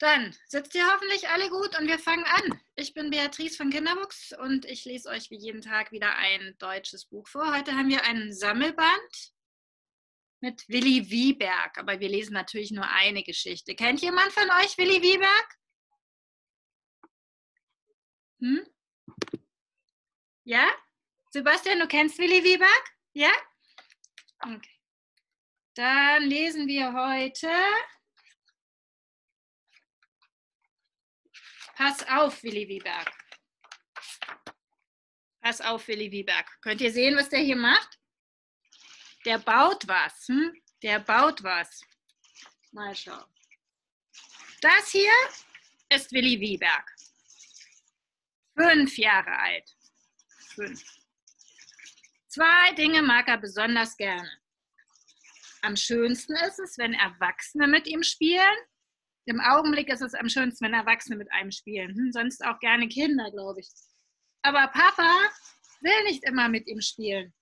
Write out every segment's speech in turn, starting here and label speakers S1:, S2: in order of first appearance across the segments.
S1: Dann sitzt ihr hoffentlich alle gut und wir fangen an. Ich bin Beatrice von Kinderbuchs und ich lese euch wie jeden Tag wieder ein deutsches Buch vor. Heute haben wir einen Sammelband mit Willi Wieberg, aber wir lesen natürlich nur eine Geschichte. Kennt jemand von euch Willi Wieberg? Hm? Ja? Sebastian, du kennst Willi Wieberg? Ja? Okay. Dann lesen wir heute Pass auf, Willi Wieberg. Pass auf, Willi Wieberg. Könnt ihr sehen, was der hier macht? Der baut was. Hm? Der baut was. Mal schauen. Das hier ist Willi Wieberg. Fünf Jahre alt. Fünf. Zwei Dinge mag er besonders gerne. Am schönsten ist es, wenn Erwachsene mit ihm spielen im Augenblick ist es am schönsten, wenn Erwachsene mit einem spielen. Hm, sonst auch gerne Kinder, glaube ich. Aber Papa will nicht immer mit ihm spielen.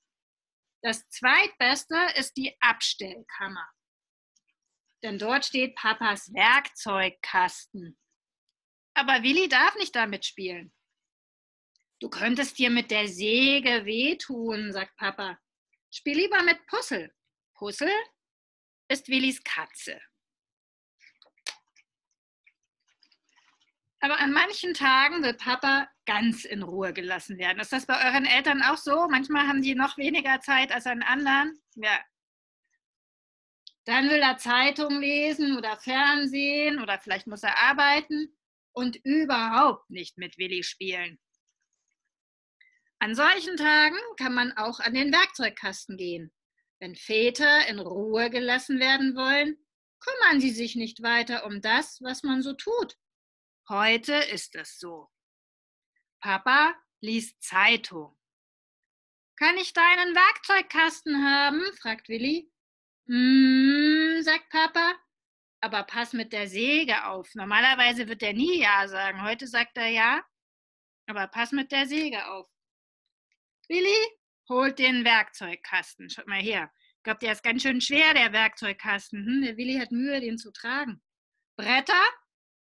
S1: Das zweitbeste ist die Abstellkammer. Denn dort steht Papas Werkzeugkasten. Aber Willi darf nicht damit spielen. Du könntest dir mit der Säge wehtun, sagt Papa. Spiel lieber mit Puzzle. Puzzle ist Willis Katze. Aber an manchen Tagen will Papa ganz in Ruhe gelassen werden. Ist das bei euren Eltern auch so? Manchmal haben die noch weniger Zeit als an anderen. Ja. Dann will er Zeitung lesen oder Fernsehen oder vielleicht muss er arbeiten und überhaupt nicht mit Willi spielen. An solchen Tagen kann man auch an den Werkzeugkasten gehen. Wenn Väter in Ruhe gelassen werden wollen, kümmern sie sich nicht weiter um das, was man so tut. Heute ist es so. Papa liest Zeitung. Kann ich deinen Werkzeugkasten haben? fragt Willi. Hm, sagt Papa. Aber pass mit der Säge auf. Normalerweise wird er nie Ja sagen. Heute sagt er Ja. Aber pass mit der Säge auf. Willi holt den Werkzeugkasten. Schaut mal her. Ich glaube, der ist ganz schön schwer, der Werkzeugkasten. Hm, der Willi hat Mühe, den zu tragen. Bretter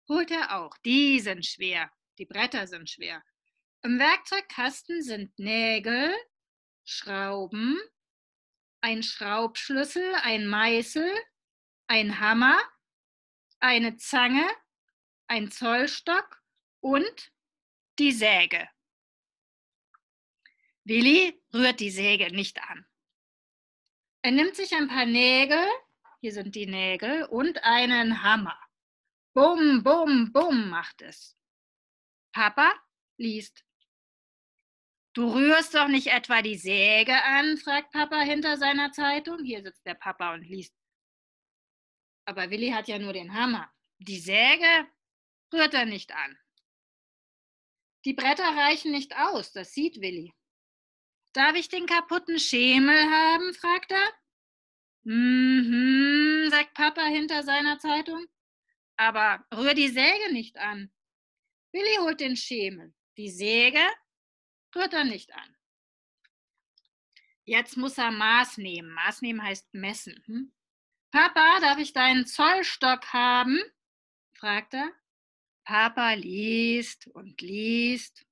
S1: holt er auch. Die sind schwer. Die Bretter sind schwer. Im Werkzeugkasten sind Nägel, Schrauben, ein Schraubschlüssel, ein Meißel, ein Hammer, eine Zange, ein Zollstock und die Säge. Willi rührt die Säge nicht an. Er nimmt sich ein paar Nägel, hier sind die Nägel, und einen Hammer. Bum, bum, bum macht es. Papa liest. Du rührst doch nicht etwa die Säge an, fragt Papa hinter seiner Zeitung. Hier sitzt der Papa und liest. Aber Willi hat ja nur den Hammer. Die Säge rührt er nicht an. Die Bretter reichen nicht aus, das sieht Willi. Darf ich den kaputten Schemel haben? fragt er. Mhm, sagt Papa hinter seiner Zeitung aber rühr die Säge nicht an. Willi holt den Schemel. Die Säge rührt er nicht an. Jetzt muss er Maß nehmen. Maß nehmen heißt messen. Hm? Papa, darf ich deinen Zollstock haben? fragt er. Papa liest und liest.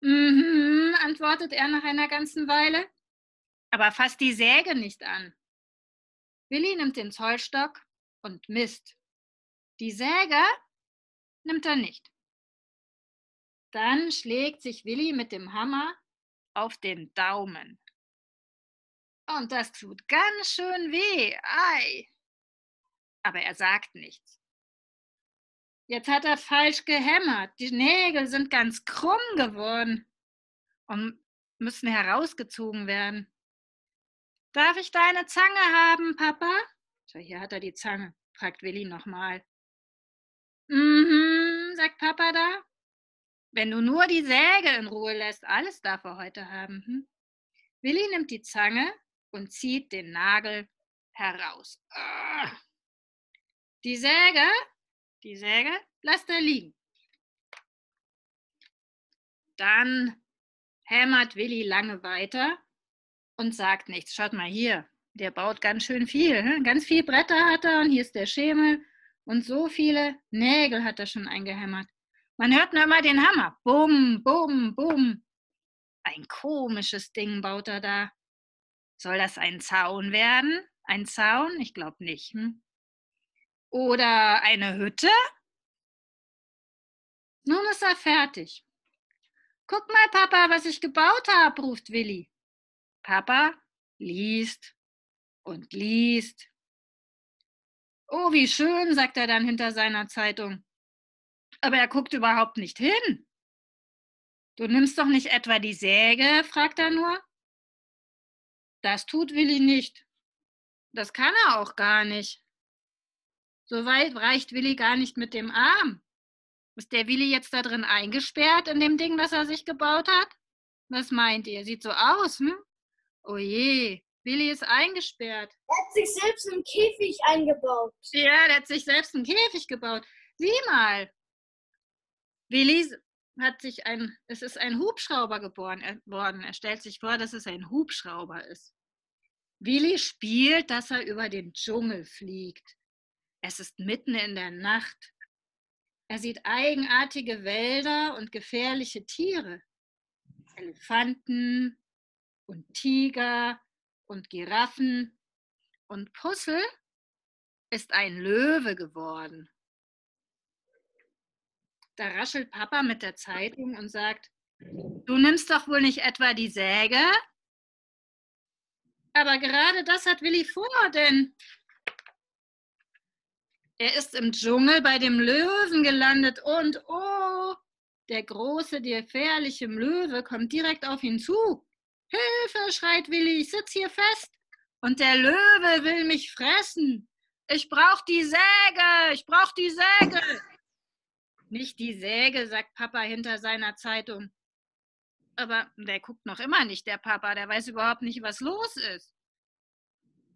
S1: Mhm, antwortet er nach einer ganzen Weile. Aber fass die Säge nicht an. Willi nimmt den Zollstock und misst. Die Säge nimmt er nicht. Dann schlägt sich Willi mit dem Hammer auf den Daumen. Und das tut ganz schön weh. Ei. Aber er sagt nichts. Jetzt hat er falsch gehämmert. Die Nägel sind ganz krumm geworden und müssen herausgezogen werden. Darf ich deine Zange haben, Papa? So, hier hat er die Zange, fragt Willi nochmal. Mhm, sagt Papa da. Wenn du nur die Säge in Ruhe lässt, alles darf er heute haben. Hm? Willi nimmt die Zange und zieht den Nagel heraus. Die Säge, die Säge, lasst er liegen. Dann hämmert Willi lange weiter und sagt nichts. Schaut mal hier, der baut ganz schön viel. Hm? Ganz viel Bretter hat er und hier ist der Schemel Und so viele Nägel hat er schon eingehämmert. Man hört nur immer den Hammer. Bum, bum, bum. Ein komisches Ding baut er da. Soll das ein Zaun werden? Ein Zaun? Ich glaube nicht. Hm? Oder eine Hütte? Nun ist er fertig. Guck mal, Papa, was ich gebaut habe, ruft Willi. Papa liest und liest. Oh, wie schön, sagt er dann hinter seiner Zeitung. Aber er guckt überhaupt nicht hin. Du nimmst doch nicht etwa die Säge? fragt er nur. Das tut Willi nicht. Das kann er auch gar nicht. So weit reicht Willi gar nicht mit dem Arm. Ist der Willi jetzt da drin eingesperrt in dem Ding, das er sich gebaut hat? Was meint ihr? Sieht so aus, hm? Oh je, Willi ist eingesperrt.
S2: Er hat sich selbst einen Käfig eingebaut.
S1: Ja, der hat sich selbst einen Käfig gebaut. Sieh mal. Willi hat sich ein, es ist ein Hubschrauber geboren äh, worden. Er stellt sich vor, dass es ein Hubschrauber ist. Willi spielt, dass er über den Dschungel fliegt. Es ist mitten in der Nacht. Er sieht eigenartige Wälder und gefährliche Tiere. Elefanten und Tiger und Giraffen. Und Puzzle ist ein Löwe geworden. Da raschelt Papa mit der Zeitung und sagt, du nimmst doch wohl nicht etwa die Säge? Aber gerade das hat Willi vor, denn er ist im Dschungel bei dem Löwen gelandet und oh, der große, gefährliche Löwe kommt direkt auf ihn zu. Hilfe, schreit Willi, ich sitze hier fest und der Löwe will mich fressen. Ich brauche die Säge, ich brauche die Säge. Nicht die Säge, sagt Papa hinter seiner Zeitung. Aber der guckt noch immer nicht, der Papa, der weiß überhaupt nicht, was los ist.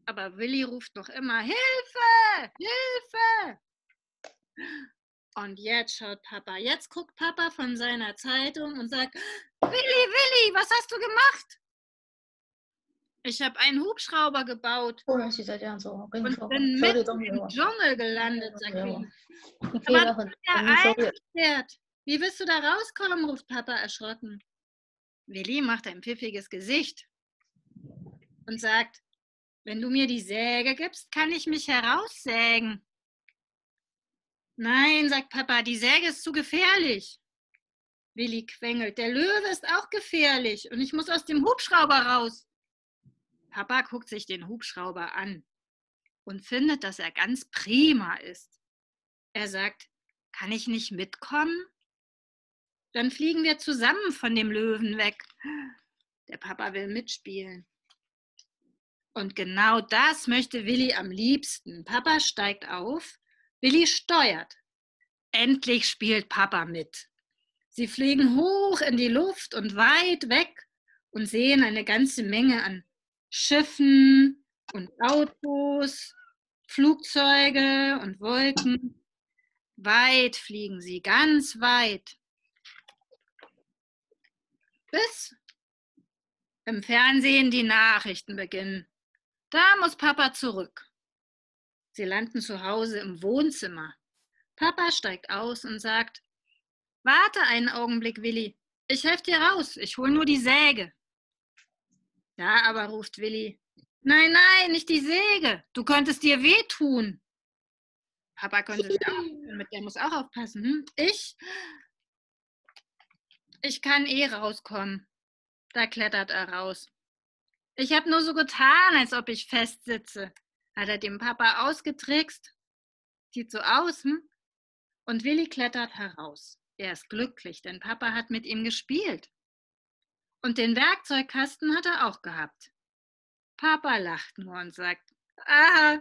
S1: Aber Willi ruft noch immer, Hilfe, Hilfe. Und jetzt schaut Papa, jetzt guckt Papa von seiner Zeitung und sagt, Willi, Willi, was hast du gemacht? Ich habe einen Hubschrauber gebaut und bin mitten im Dschungel gelandet, sagt Willi. Aber ja eingesperrt. Wie willst du da rauskommen, ruft Papa erschrocken. Willi macht ein pfiffiges Gesicht und sagt, wenn du mir die Säge gibst, kann ich mich heraussägen. Nein, sagt Papa, die Säge ist zu gefährlich. Willi quengelt, der Löwe ist auch gefährlich und ich muss aus dem Hubschrauber raus. Papa guckt sich den Hubschrauber an und findet, dass er ganz prima ist. Er sagt, kann ich nicht mitkommen? Dann fliegen wir zusammen von dem Löwen weg. Der Papa will mitspielen. Und genau das möchte Willi am liebsten. Papa steigt auf, Willi steuert. Endlich spielt Papa mit. Sie fliegen hoch in die Luft und weit weg und sehen eine ganze Menge an Schiffen und Autos, Flugzeuge und Wolken. Weit fliegen sie, ganz weit. Bis im Fernsehen die Nachrichten beginnen. Da muss Papa zurück. Sie landen zu Hause im Wohnzimmer. Papa steigt aus und sagt, Warte einen Augenblick, Willi. Ich helfe dir raus. Ich hole nur die Säge. Ja, aber ruft Willi. Nein, nein, nicht die Säge. Du könntest dir wehtun. Papa könnte sich auch, mit der muss auch aufpassen. Hm? Ich, ich kann eh rauskommen. Da klettert er raus. Ich habe nur so getan, als ob ich festsitze. Hat er dem Papa ausgetrickst. Sieht so aus, hm? Und Willi klettert heraus. Er ist glücklich, denn Papa hat mit ihm gespielt. Und den Werkzeugkasten hat er auch gehabt. Papa lacht nur und sagt, ah,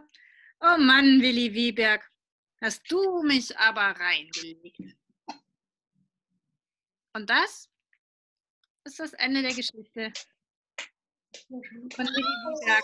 S1: oh Mann, Willi Wieberg, hast du mich aber reingelegt. Und das ist das Ende der Geschichte von Willi Wieberg.